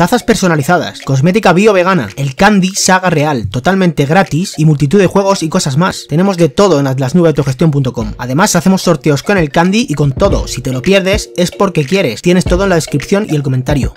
tazas personalizadas, cosmética bio-vegana, el Candy Saga Real, totalmente gratis y multitud de juegos y cosas más. Tenemos de todo en atlasnubetogestión.com. Además, hacemos sorteos con el Candy y con todo. Si te lo pierdes, es porque quieres. Tienes todo en la descripción y el comentario.